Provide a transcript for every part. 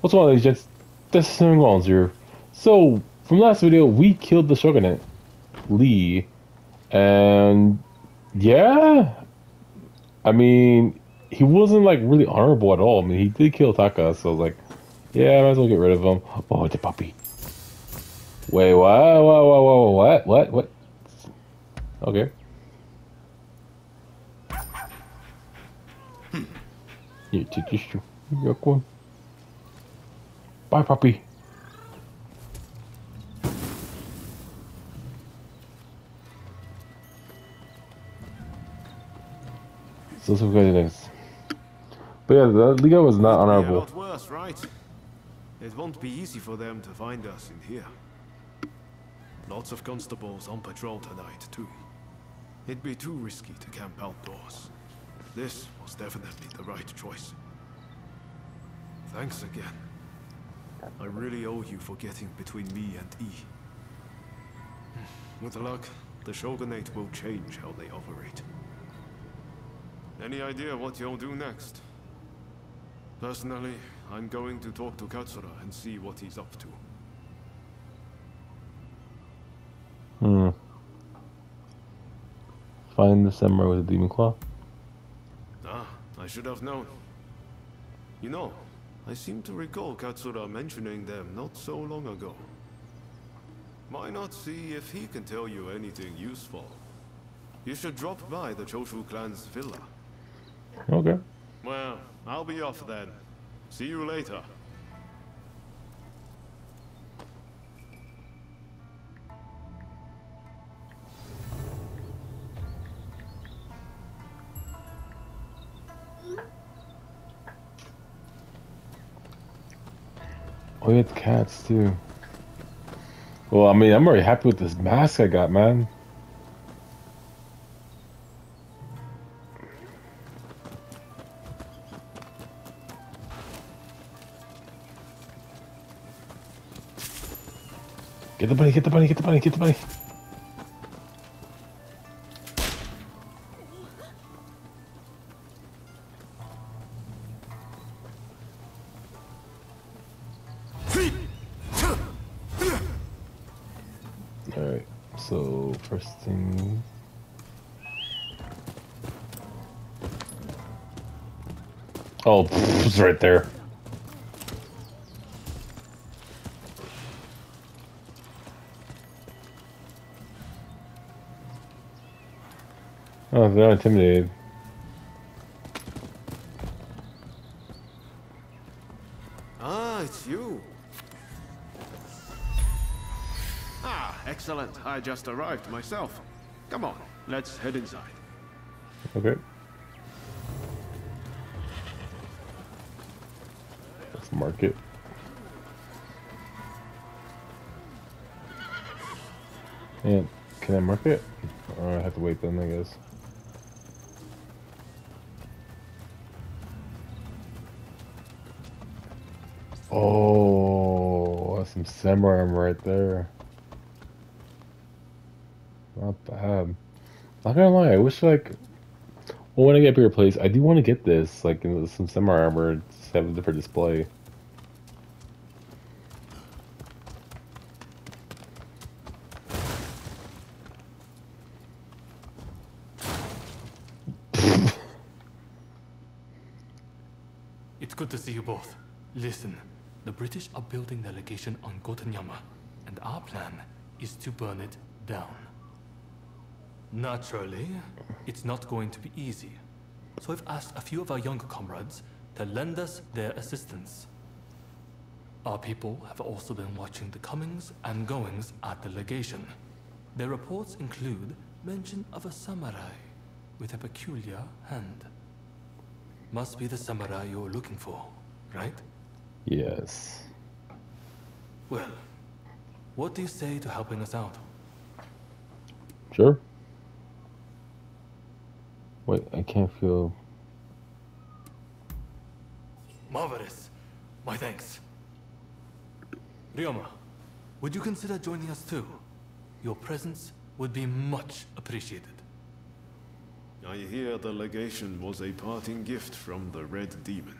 What's going on, ladies gents? This is Sam here. So, from last video, we killed the Shogunate, Lee, and yeah, I mean, he wasn't like really honorable at all. I mean, he did kill Taka, so I was like, yeah, I might as well get rid of him. Oh, the puppy. Wait, what? What? What? What? What? What? What? Okay. Yeah, take this. You. Bye, puppy. So some good things. But yeah, the Liga was not Could be A honorable. lot worse, right? It won't be easy for them to find us in here. Lots of constables on patrol tonight, too. It'd be too risky to camp outdoors. This was definitely the right choice. Thanks again. I really owe you for getting between me and E. With luck, the Shogunate will change how they operate. Any idea what you'll do next? Personally, I'm going to talk to Katsura and see what he's up to. Hmm. Find the samurai with the demon claw. Ah, I should have known. You know, I seem to recall Katsura mentioning them not so long ago. Why not see if he can tell you anything useful? You should drop by the Choshu clan's villa. Okay. Well, I'll be off then. See you later. Had cats too. Well, I mean, I'm already happy with this mask I got, man. Get the bunny, get the bunny, get the bunny, get the bunny. Oh, it's right there. Oh, they're not intimidated. Ah, it's you. Ah, excellent. I just arrived myself. Come on, let's head inside. Okay. Let's mark it. And can I mark it? Or I have to wait then, I guess. Oh, that's some samurai armor right there. Not bad. Not gonna lie, I wish like well, when I get a bigger place, I do want to get this, like some semi armor, just have a different display. It's good to see you both. Listen, the British are building their legation on Gotenyama, and our plan is to burn it down. Naturally, it's not going to be easy. So I've asked a few of our younger comrades to lend us their assistance. Our people have also been watching the comings and goings at the legation. Their reports include mention of a samurai with a peculiar hand. Must be the samurai you're looking for, right? Yes. Well, what do you say to helping us out? Sure. Wait, I can't feel. Marvelous. My thanks. Ryoma, would you consider joining us too? Your presence would be much appreciated. I hear the legation was a parting gift from the Red Demon.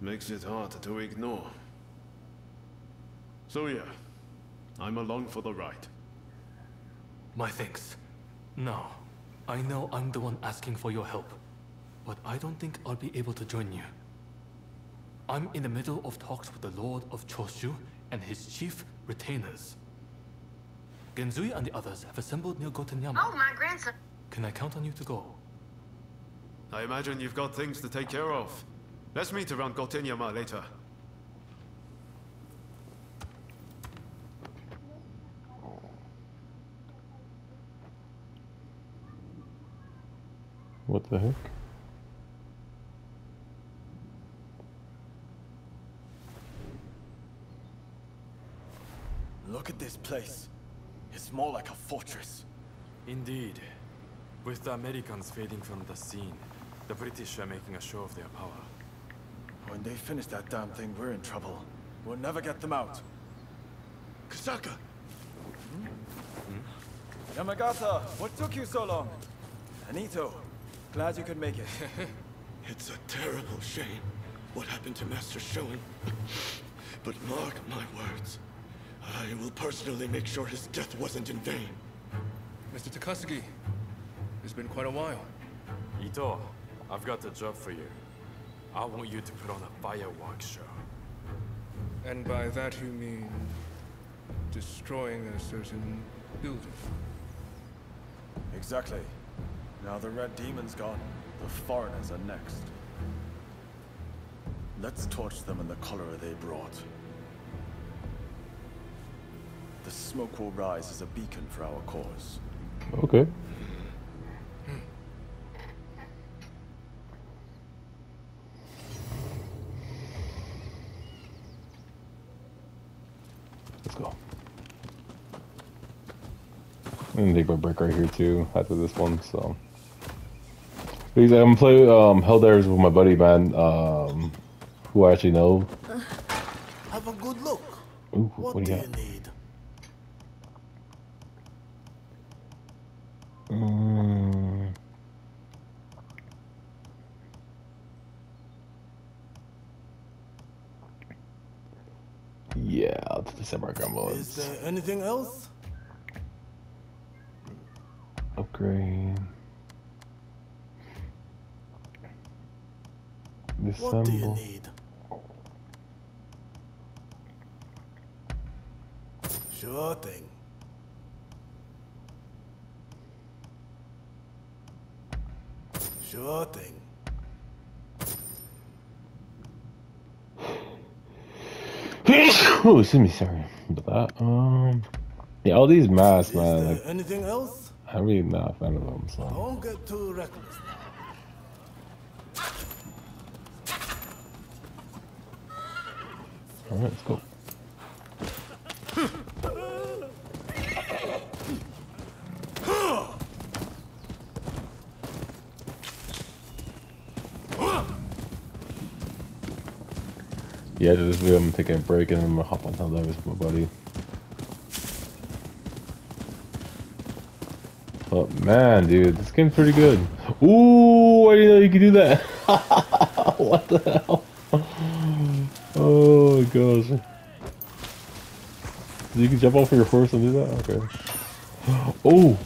makes it hard to ignore. So yeah, I'm along for the ride. My thanks. Now, I know I'm the one asking for your help, but I don't think I'll be able to join you. I'm in the middle of talks with the Lord of Choshu and his chief retainers. Genzui and the others have assembled near Gotenyama. Oh, my grandson. Can I count on you to go? I imagine you've got things to take care of. Let's meet around Gotenyama later. What the heck? Look at this place. It's more like a fortress. Indeed. With the Americans fading from the scene, the British are making a show of their power. When they finish that damn thing, we're in trouble. We'll never get them out. Kusaka! Hmm? Yamagata, what took you so long? Anito, glad you could make it. It's a terrible shame what happened to Master Shoin. but mark my words. I will personally make sure his death wasn't in vain. Mr. Takasugi, it's been quite a while. Ito, I've got a job for you. I want you to put on a fireworks show. And by that you mean destroying a certain building. exactly. Now the Red Demon's gone. The foreigners are next. Let's torch them in the cholera they brought. The smoke will rise as a beacon for our cause. Okay. I'm gonna take my break right here too after this one, so. Because I'm playing um, Helldivers with my buddy, man, um, who I actually know. Have a good look. Ooh, What, what do do you you need? Mm. Yeah, I'll the samurai gun Is there anything else? Upgrade. What do you need? Sure thing. Sure thing. oh, excuse me, sorry about that. Um, yeah, all these masks, man. Like, anything else? I'm really not a fan of them. So, Don't get too reckless now. all right, let's go. Yeah, this video I'm taking a break and I'm gonna hop on Helldivers with my buddy. But man, dude, this game's pretty good. Ooh, I didn't know you could do that. what the hell? Oh gosh. You can jump off of your horse and do that? Okay. Oh!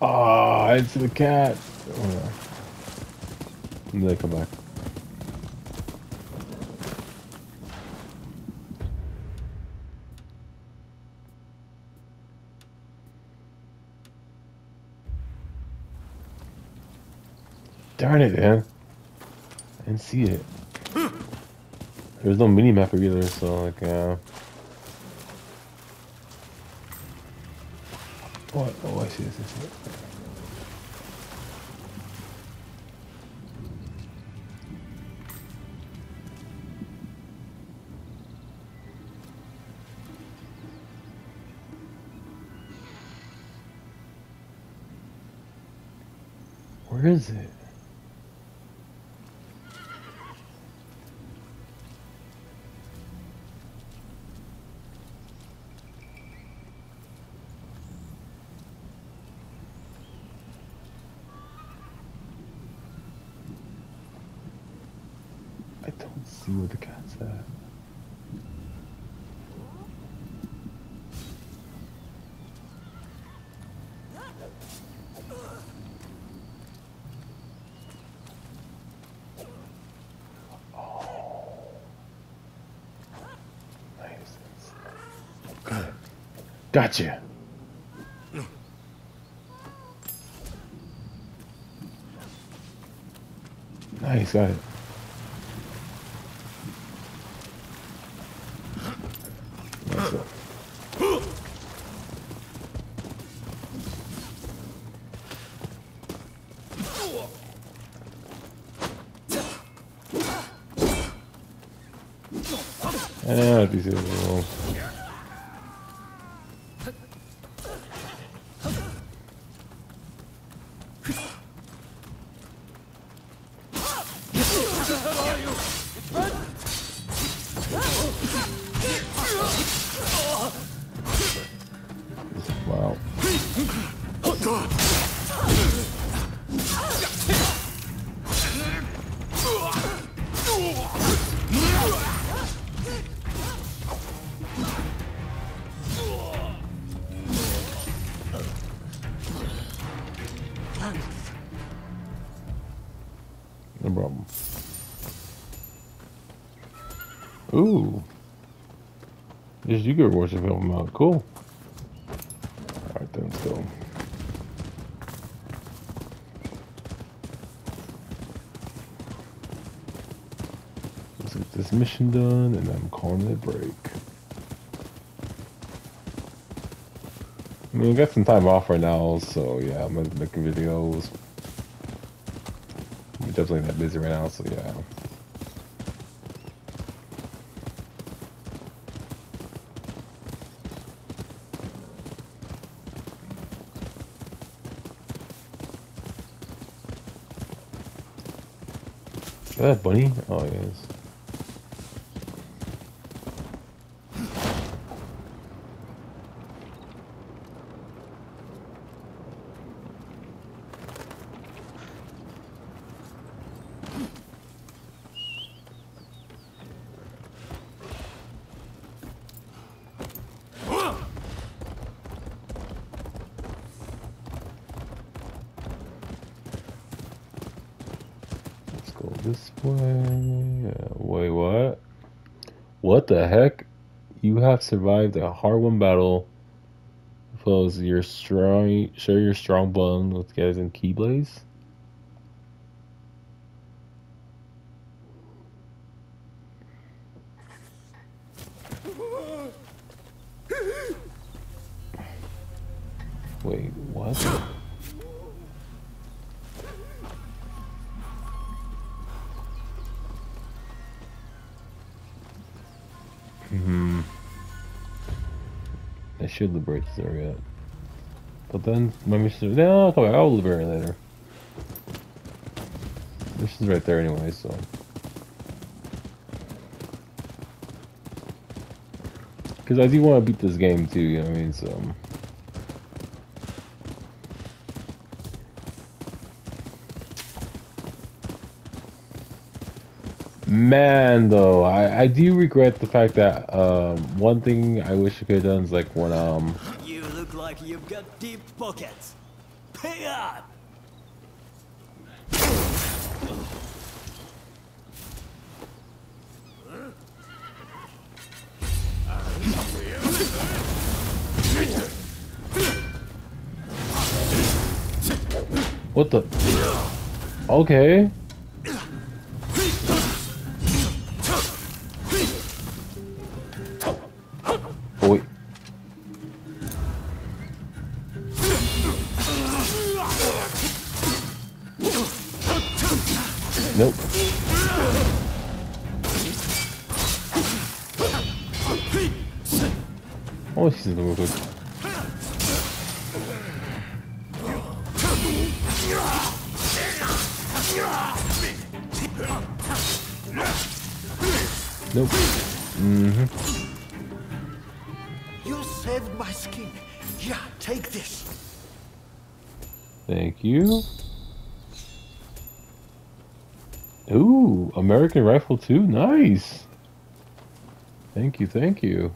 Ah, I didn't the cat. Oh, yeah. And then come back. Darn it, man. I didn't see it. There's no mini map either, so like, uh. What? Oh, I see this. I see it. Where is it? I don't see the cat's at. Nice. Gotcha. Nice, got it. Ah, these Ooh. This you could watch the film out. Cool. Alright then, let's go. Let's get this mission done and I'm calling it a break. I mean, I got some time off right now, so yeah, I'm making videos. I'm definitely not busy right now, so yeah. Is that bunny? Oh, yes. Let's Uh, wait, what? What the heck? You have survived a hard won battle. Foes, your strong, share your strong bond with guys in Keyblaze. Wait, what? Should liberate this area. But then my mission. No, I'll come. I'll liberate it later. Mission's right there anyway, so. Because I do want to beat this game too, you know what I mean? So. Man, though, I, I do regret the fact that um, one thing I wish I could have done is like when um You look like you've got deep pockets. Pay up! what the okay Nope. Mm-hmm. You saved my skin. Yeah, take this. Thank you. Ooh, American rifle too. Nice. Thank you, thank you.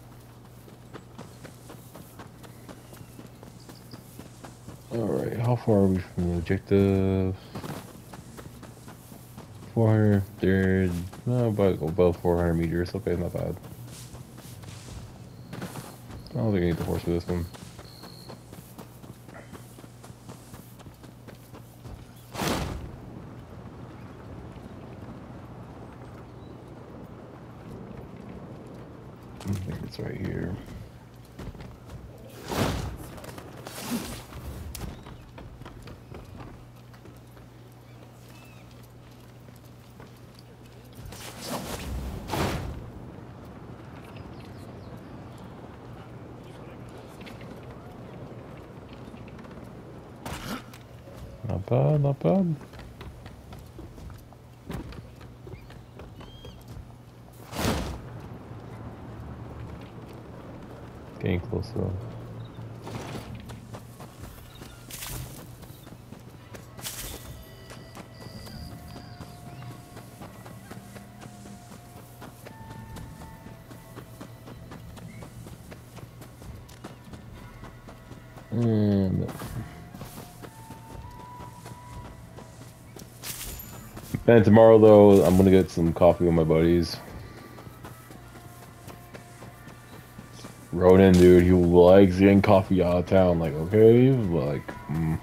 All right, how far are we from the objective? 400, third, no, about above 400 meters. Okay, not bad. I don't think I need the horse for this one. I think it's right here. Not bad, not bad. Getting close though. And tomorrow, though, I'm gonna get some coffee with my buddies. Ronan, dude, he likes getting coffee out of town. Like, okay, like, mm.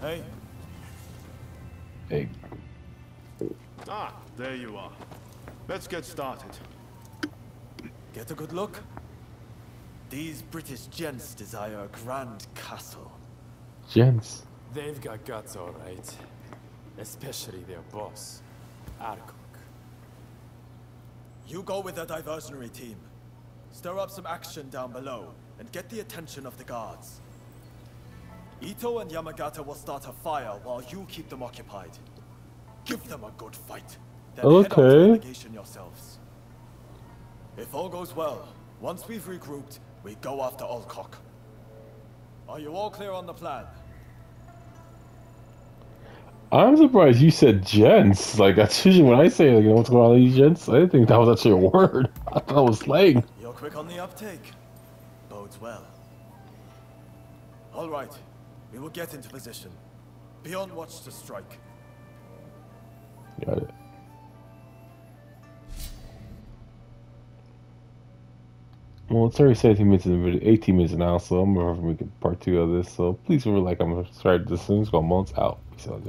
Hey, hey, Ah, there you are. Let's get started. Get a good look. These British gents desire a grand castle. gents. They've got guts, all right. Especially their boss, Alcock. You go with the diversionary team. Stir up some action down below and get the attention of the guards. Ito and Yamagata will start a fire while you keep them occupied. Give them a good fight. Then head out to the Okay. yourselves. If all goes well, once we've regrouped, we go after Alcock. Are you all clear on the plan? I'm surprised you said gents. Like, that's usually when I say, like, you know, what's going on with these gents? I didn't think that was actually a word. I thought it was slang. You're quick on the uptake. Bodes well. All right. We will get into position. Be on watch to strike. Got it. Well, it's already 17 minutes in the video, 18 minutes now, so I'm gonna make a part two of this. So please remember, like, I'm gonna start this thing. It's called Months Out. Peace out.